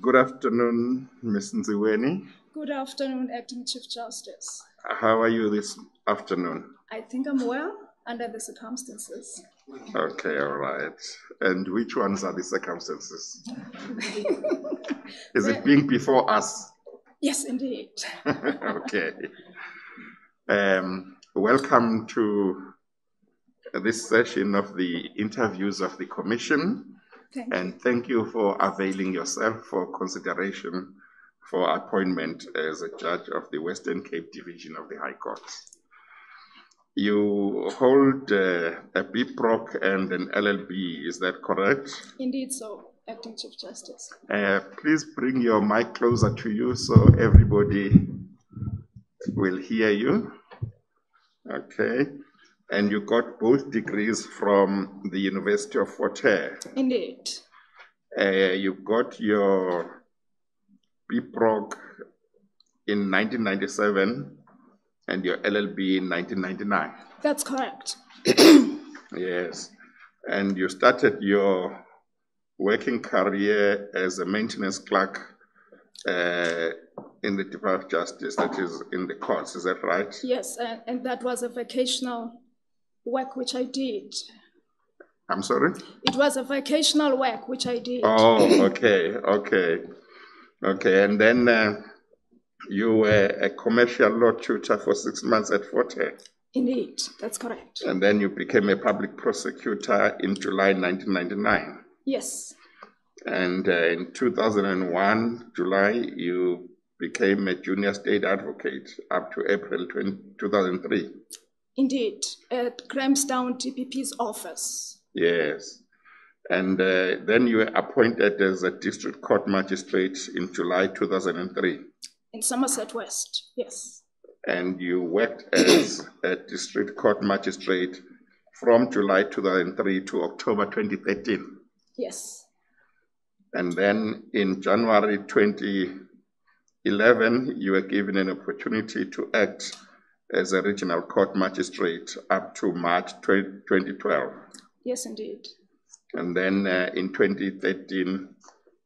Good afternoon, Ms. Nziweni. Good afternoon, Acting Chief Justice. How are you this afternoon? I think I'm well under the circumstances. Okay, all right. And which ones are the circumstances? Is it being before us? Yes, indeed. okay. Um, welcome to this session of the interviews of the Commission. Thank you. And thank you for availing yourself for consideration for appointment as a judge of the Western Cape Division of the High Court. You hold uh, a BProc and an LLB, is that correct? Indeed so, Acting Chief Justice. Uh, please bring your mic closer to you so everybody will hear you. Okay. And you got both degrees from the University of Fort Hare. Indeed. Uh, you got your BProc in 1997 and your LLB in 1999. That's correct. Yes. And you started your working career as a maintenance clerk uh, in the Department of Justice, that is in the courts, is that right? Yes, and, and that was a vocational work which I did. I'm sorry? It was a vocational work which I did. Oh, okay, okay. Okay, and then uh, you were a commercial law tutor for six months at Fort Hare. Indeed, that's correct. And then you became a public prosecutor in July 1999. Yes, And uh, in 2001, July, you became a junior state advocate up to April 20, 2003. Indeed, at Grahamstown DPP's office. Yes. And uh, then you were appointed as a district court magistrate in July 2003. In Somerset West, yes. And you worked as a district court magistrate from July 2003 to October 2013. Yes, And then in January 2011, you were given an opportunity to act as a regional court magistrate up to March 20- 2012. yes, indeed. And then uh, in 2013,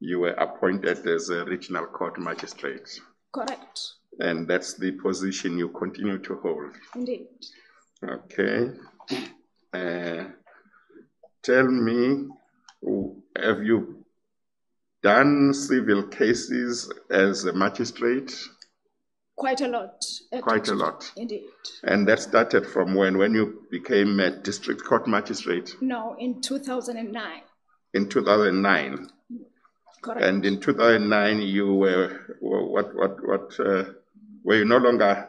you were appointed as a regional court magistrate. Correct. And that's the position you continue to hold. Indeed. Okay. Uh, tell me, have you done civil cases as a magistrate? Quite a lot. Acting Quite a lot. Indeed. And that started from when? When you became a district court magistrate No, in 2009. in 2009. Correct. And in 2009, you were, were- what, what, what, uh, were you no longer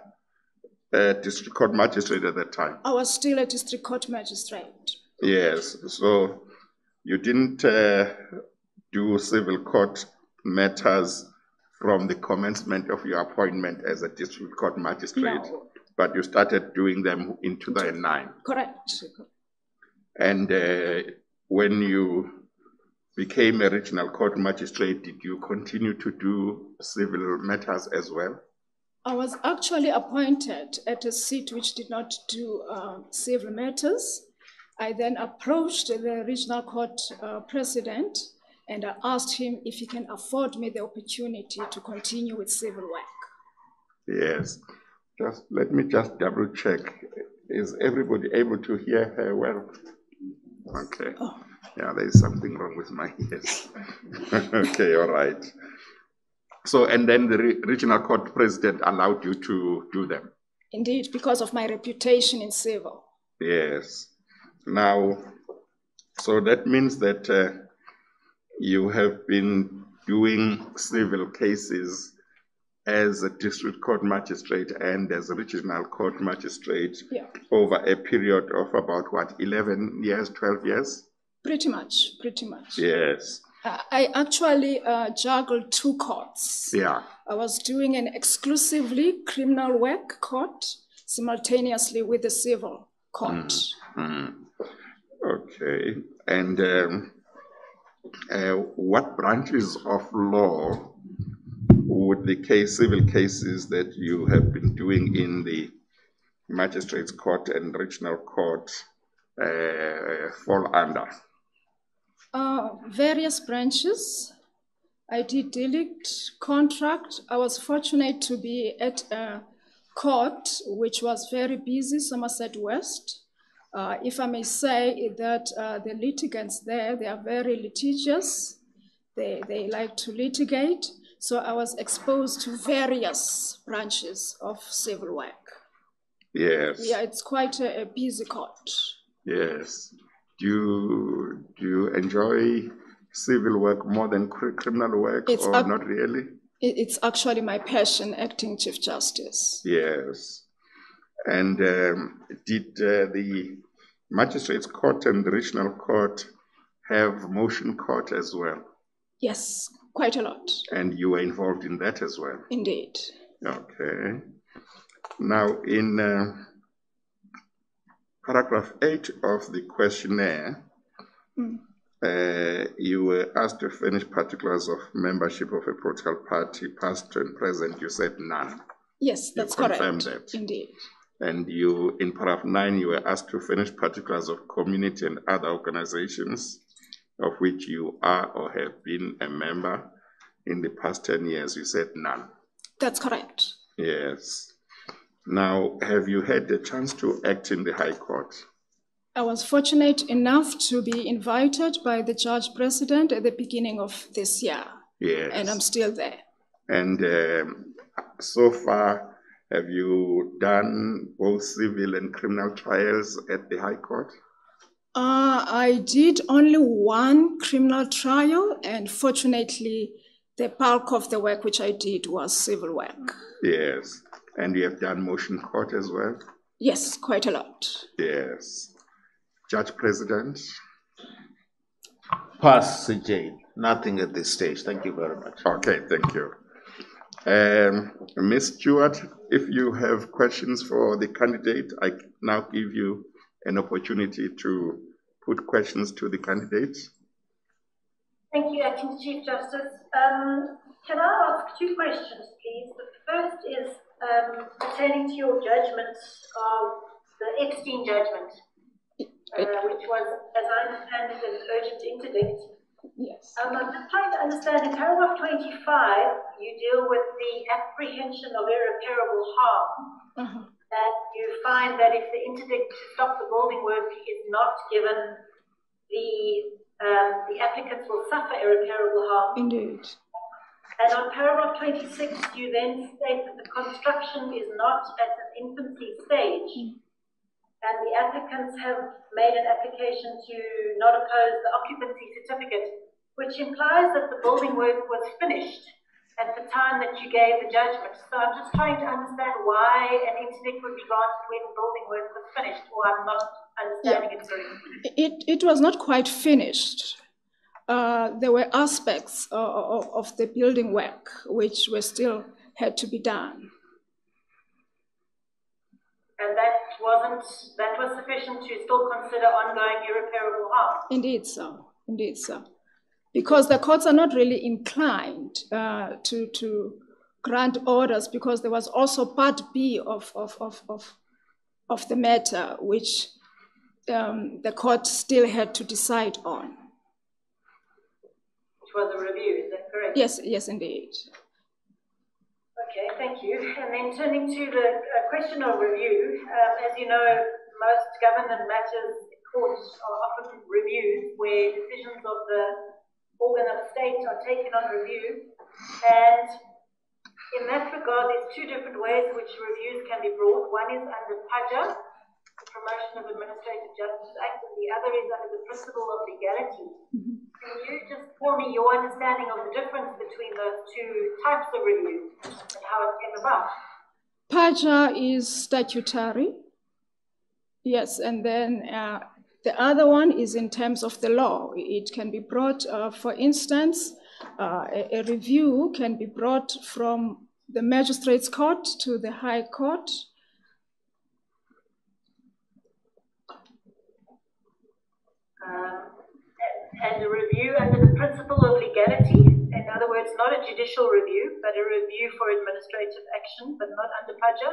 a district court magistrate at that time? I was still a district court magistrate. Yes, so you didn't uh, do civil court matters from the commencement of your appointment as a district court magistrate, No, but you started doing them in 2009. correct. And uh, when you became a regional court magistrate, did you continue to do civil matters as well? I was actually appointed at a seat which did not do uh, civil matters. I then approached the regional court uh, president and I asked him if he can afford me the opportunity to continue with civil work. Yes. Just let me just double check. Is everybody able to hear her well? Okay. Oh. Yeah, there is something wrong with my ears. okay, all right. So, and then the re- regional court president allowed you to do them. Indeed, because of my reputation in civil. Yes. Now, so that means that uh, you have been doing civil cases as a district court magistrate and as a regional court magistrate Yeah, over a period of about what, 11 years, 12 years? pretty much, pretty much. Yes. Uh, I actually uh, juggled two courts. Yeah. I was doing an exclusively criminal work court simultaneously with the civil court. Mhm. Okay. And um, uh, what branches of law would the case, civil cases that you have been doing in the magistrates court and regional court uh, fall under? Uh, various branches, I did delict contract. I was fortunate to be at a court which was very busy, Somerset West. Uh, if I may say that uh, the litigants there, they are very litigious. They, they like to litigate. So I was exposed to various branches of civil work. Yes. Yeah, it's quite a, a busy court. Yes. Do you, do you enjoy civil work more than criminal work It's or not really? It's actually my passion, acting Chief Justice. Yes. And um, did uh, the magistrates court and the regional court have motion court as well? Yes, quite a lot, And you were involved in that as well? indeed. Okay. Now, in uh, paragraph 8 of the questionnaire, Mm. uh, you were asked to furnish particulars of membership of a political party, past and present. You said none. Yes, that's confirm correct. that. Indeed. And you, in paragraph 9, you were asked to furnish particulars of community and other organizations of which you are or have been a member in the past 10 years. You said none. That's correct. Yes. Now, have you had the chance to act in the High Court? I was fortunate enough to be invited by the judge president at the beginning of this year, Yes. and I'm still there. And um, so far, have you done both civil and criminal trials at the High Court? Uh, I did only one criminal trial, and fortunately, the bulk of the work which I did was civil work. Yes. And you have done motion court as well? Yes, quite a lot. Yes. Judge President? Pass, Jane. Nothing at this stage. Thank you very much. Okay, thank you. Um, Ms. Stewart, if you have questions for the candidate, I now give you an opportunity to put questions to the candidate. Thank you, Acting Chief Justice. Um, can I ask two questions, please? The first is um, pertaining to your judgment of the Epstein judgment, uh, which was, as I understand it, an urgent interdict. Yes. Um, I'm just trying to understand, in paragraph 25, you deal with the apprehension of irreparable harm. Uh-huh. that you find that if the interdict to stop the building work is not given, the um, the applicants will suffer irreparable harm. Indeed. And on paragraph 26, you then state that the construction is not at an infancy stage, and the applicants have made an application to not oppose the occupancy certificate, which implies that the building work was finished at the time that you gave the judgment. So I'm just trying to understand why an interdict would be granted when building work was finished, or I'm not understanding it correctly. It, it was not quite finished. Uh, there were aspects uh, of the building work which were still had to be done. And that wasn't, that was sufficient to still consider ongoing irreparable harm. Indeed, so. Indeed, so. Because the courts are not really inclined uh, to, to grant orders because there was also part B of, of, of, of, of the matter which um, the court still had to decide on. Which was a review, is that correct? Yes, yes, indeed. Thank you. And then turning to the uh, question of review, um, as you know, most government matters in courts are often reviewed where decisions of the organ of state are taken on review. And in that regard, there's two different ways in which reviews can be brought. One is under PAJA, the Promotion of Administrative Justice Act, and the other is under the principle of legality. Can you just tell me your understanding of the difference between those two types of review and how it came about? PAJA is statutory. Yes, and then uh, the other one is in terms of the law. It can be brought, uh, for instance, uh, a, a review can be brought from the magistrate's court to the high court. Um, and, and a review under the principle of legality, in other words, not a judicial review, but a review for administrative action, but not under PAJA.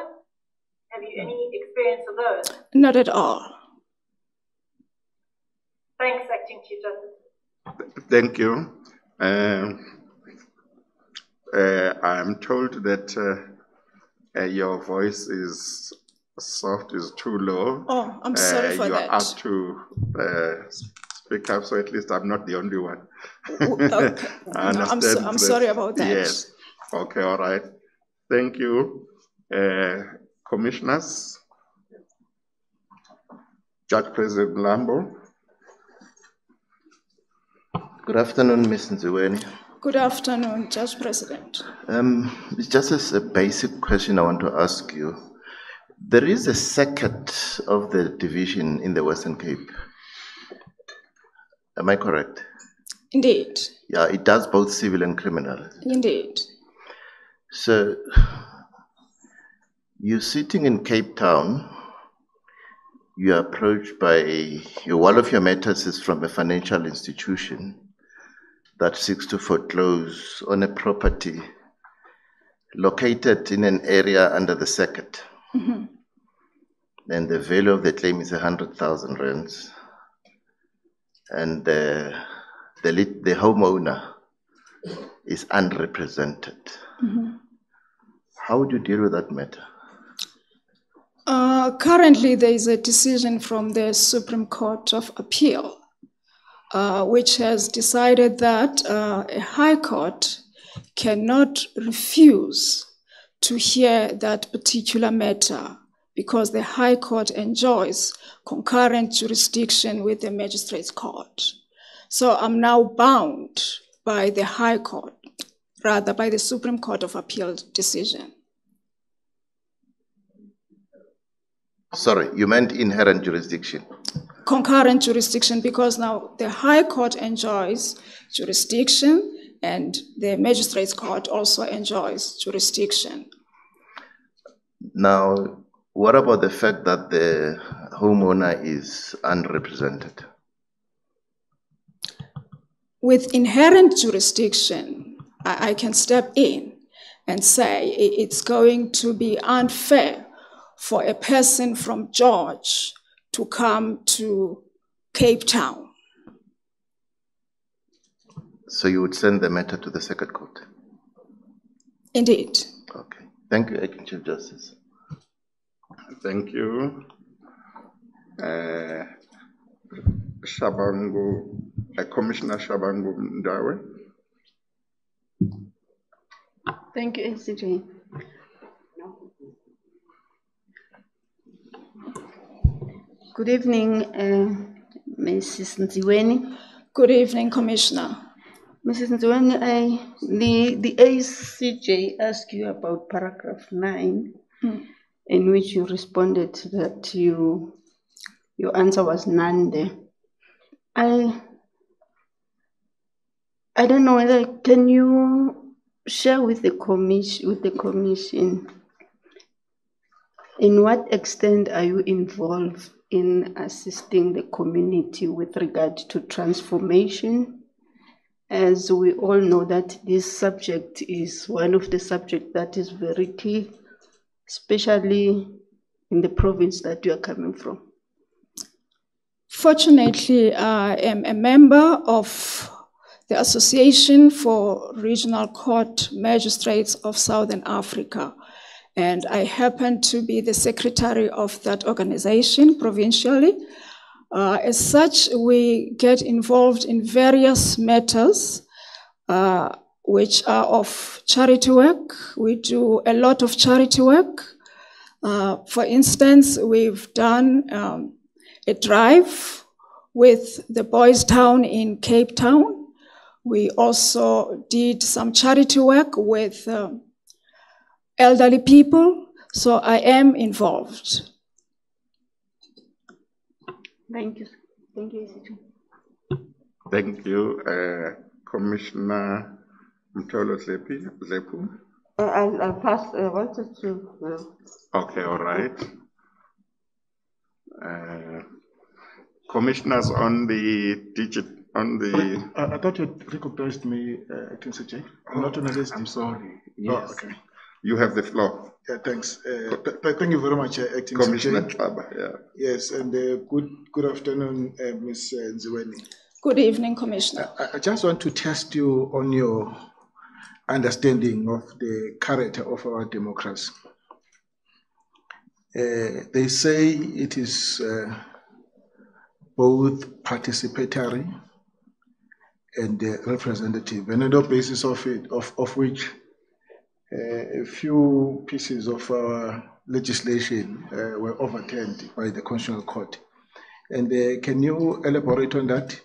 Have you any experience of those? Not at all. Thanks, Acting Chief Justice. Thank you. Um, uh, I'm told that uh, uh, your voice is soft, is too low. Oh, I'm sorry Uh, for you that. are asked to uh, speak up, so at least I'm not the only one. W- okay. I No, I'm, so, I'm sorry about that. Yes. Okay, all right. Thank you. Uh, commissioners? Judge President Mlambo? Good afternoon, Ms. Nziweni. Good afternoon, Judge President. Um, it's just as a basic question I want to ask you. There is a circuit of the division in the Western Cape. Am I correct? Indeed, Yeah, it does both civil and criminal. indeed. So, you're sitting in Cape Town, you are approached by, one of your matters is from a financial institution that seeks to foreclose on a property located in an area under the circuit. Mm-hmm. And the value of the claim is a hundred thousand rands. And the, the, the homeowner is unrepresented. How would you deal with that matter? Uh, currently, there is a decision from the Supreme Court of Appeal, uh, which has decided that uh, a high court cannot refuse to hear that particular matter because the high court enjoys concurrent jurisdiction with the magistrate's court. So I'm now bound by the high court, rather by the Supreme Court of Appeal decision. Sorry, you meant inherent jurisdiction. concurrent jurisdiction because now the High Court enjoys jurisdiction and the Magistrates Court also enjoys jurisdiction. Now, what about the fact that the homeowner is unrepresented? With inherent jurisdiction, I, I can step in and say it's going to be unfair for a person from George to come to Cape Town. So you would send the matter to the circuit court? Indeed. Okay. Thank you, Acting Chief Justice. Thank you. Uh, Shabangu, uh, Commissioner Shabangu Ndawe? Thank you, ACJ. Good evening, uh, Mrs. Nziweni. Good evening, Commissioner. Mrs. Nziweni, I, the, the ACJ asked you about paragraph nine, in which you responded that you, your answer was none there. I, I don't know whether, can you share with the commission, with the commission, in what extent are you involved in assisting the community with regard to transformation? As we all know that this subject is one of the subjects that is very key, especially in the province that you are coming from. Fortunately, I am a member of the Association for Regional Court Magistrates of Southern Africa. And I happen to be the secretary of that organization provincially. Uh, as such, we get involved in various matters uh, which are of charity work. We do a lot of charity work. Uh, for instance, we've done um, a drive with the Boys Town in Cape Town. We also did some charity work with um, elderly people, so I am involved. Thank you. Thank you, Thank you. Uh, Commissioner Mtolo Zlepi, Zlepu? Uh, I'll, I'll pass, I wanted to, uh, Okay, all right. Uh, Commissioners on the digit, on the, I, I thought you recognized me, uh, Acting CJ. I'm not on the list. I'm sorry. Oh, Yes. okay. You have the floor. Yeah, thanks. Uh, th- th- thank you very much, uh, Acting Commissioner CJ. Yeah. Yes, and uh, good good afternoon, uh, Ms. Nziweni. Good evening, Commissioner. I, I just want to test you on your understanding of the character of our democracy. Uh, they say it is uh, both participatory and uh, representative, and on the basis of it, of, of which uh, a few pieces of our legislation uh, were overturned by the Constitutional Court. And uh, can you elaborate on that?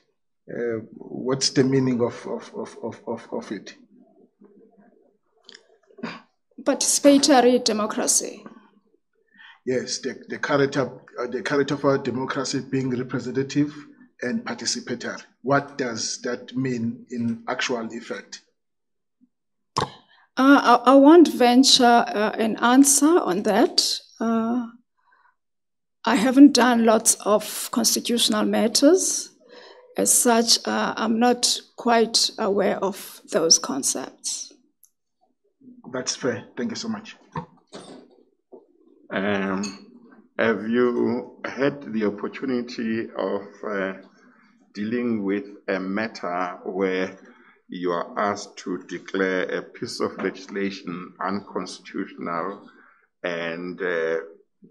What's the meaning of, of, of, of, of it? Participatory democracy. Yes, the, the character, uh, the character of our democracy being representative and participatory. What does that mean in actual effect? Uh, I, I won't venture uh, an answer on that. Uh, I haven't done lots of constitutional matters. As such, uh, I'm not quite aware of those concepts. That's fair. Thank you so much. Um, have you had the opportunity of uh, dealing with a matter where you are asked to declare a piece of legislation unconstitutional and uh,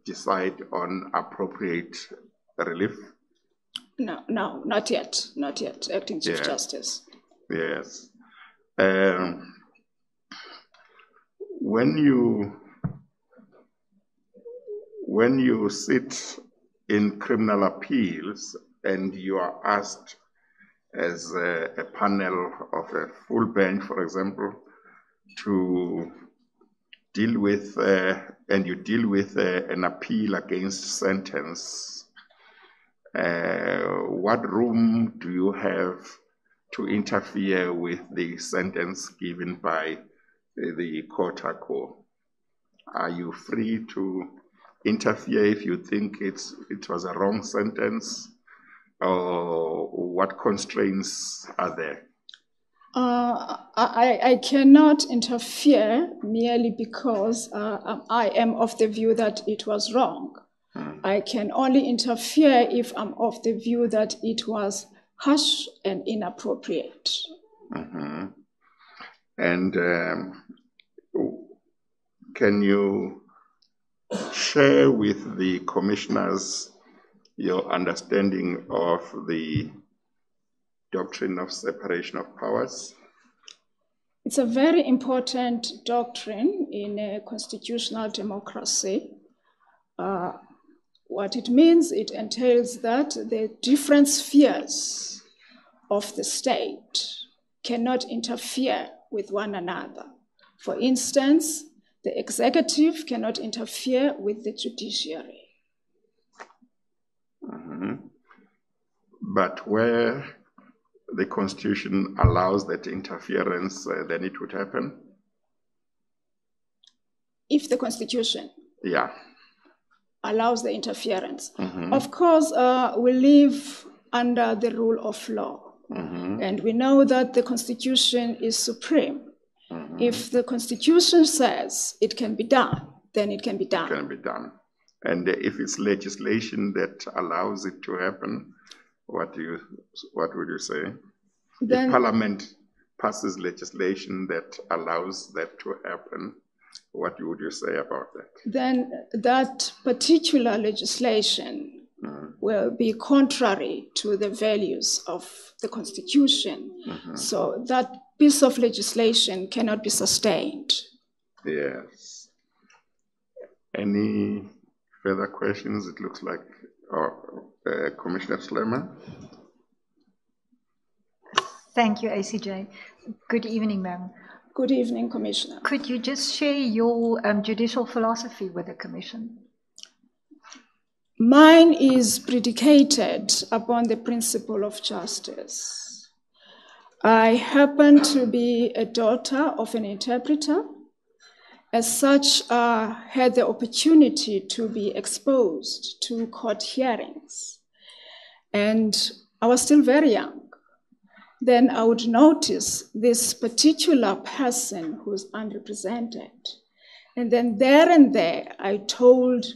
decide on appropriate relief? No, no, not yet, not yet, Acting Chief Yeah. Justice. Yes. Um, when you when you sit in criminal appeals and you are asked as a, a panel of a full bench, for example, to deal with uh, and you deal with uh, an appeal against sentence, uh, what room do you have to interfere with the sentence given by the court a quo? Are you free to interfere if you think it's, it was a wrong sentence? Or what constraints are there? Uh, I, I cannot interfere merely because uh, I am of the view that it was wrong. I can only interfere if I'm of the view that it was harsh and inappropriate. Mhm. And um, can you share with the commissioners your understanding of the doctrine of separation of powers? It's a very important doctrine in a constitutional democracy. Uh, what it means, it entails that the different spheres of the state cannot interfere with one another. For instance, the executive cannot interfere with the judiciary. Mhm. But where the constitution allows that interference, uh, then it would happen? If the constitution Yeah. allows the interference. Mhm. Of course, uh, we live under the rule of law, Mhm. and we know that the Constitution is supreme. Mhm. If the Constitution says it can be done, then it can be done. It can be done. And if it's legislation that allows it to happen, what do you, what would you say? If Parliament passes legislation that allows that to happen, what would you say about that? then that particular legislation Mm, will be contrary to the values of the Constitution. mhm. So that piece of legislation cannot be sustained. Yes. Any further questions? It looks like, oh, uh, Commissioner Schlemmer? Thank you, ACJ. Good evening, ma'am. Good evening, Commissioner. Could you just share your um, judicial philosophy with the Commission? Mine is predicated upon the principle of justice. I happen to be a daughter of an interpreter. As such, uh, had the opportunity to be exposed to court hearings. And I was still very young. Then I would notice this particular person who's unrepresented. And then there and there, I told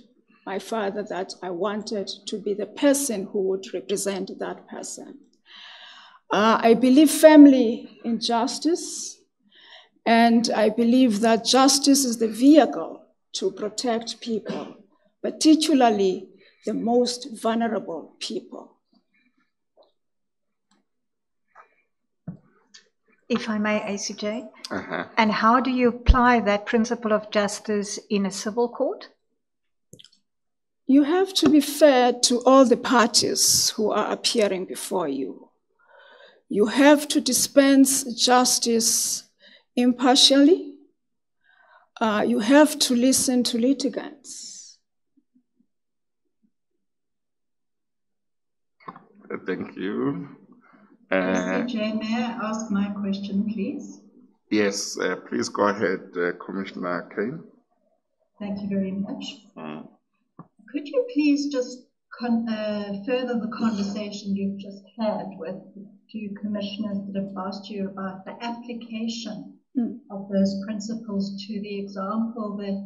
my father that I wanted to be the person who would represent that person. Uh, I believe firmly in justice, And I believe that justice is the vehicle to protect people, particularly the most vulnerable people. If I may, ACJ, Uh-huh. and how do you apply that principle of justice in a civil court? You have to be fair to all the parties who are appearing before you. You have to dispense justice impartially. Uh, you have to listen to litigants. Thank you. Uh, Jay, may I ask my question, please? Yes, uh, please go ahead, uh, Commissioner Kane. Thank you very much. Mm. Could you please just con- uh, further the conversation you've just had with the two commissioners that have asked you about the application Mm. of those principles to the example that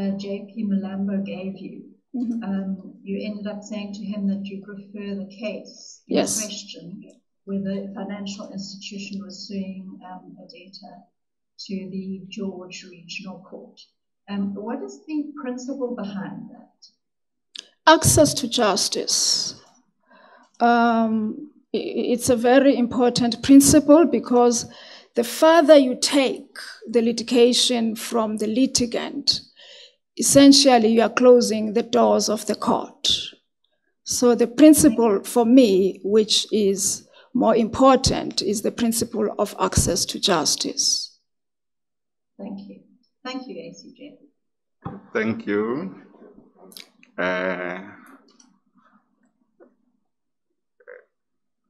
uh, JP Mlambo gave you? Mhm. Um, you ended up saying to him that you prefer the case in Yes. question where the financial institution was suing um, Adeta to the George Regional Court. Um, what is the principle behind that? Access to justice. Um, it's a very important principle because the further you take the litigation from the litigant, essentially you are closing the doors of the court. So the principle for me, which is more important, is the principle of access to justice. Thank you. Thank you, ACJ. Thank you. Uh,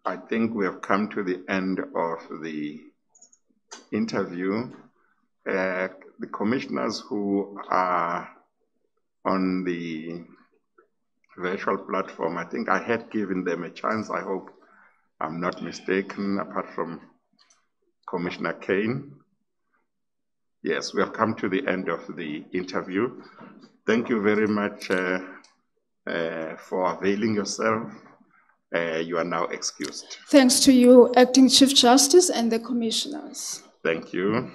I think we have come to the end of the interview. Uh, the commissioners who are on the virtual platform, I think I had given them a chance. I hope I'm not mistaken, apart from Commissioner Kane. Yes, we have come to the end of the interview. Thank you very much uh, uh, for availing yourself. Uh, you are now excused. Thanks to you, Acting Chief Justice and the commissioners. Thank you.